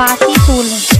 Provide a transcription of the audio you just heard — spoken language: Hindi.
प्रवासी फूल है।